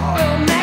Oh, man.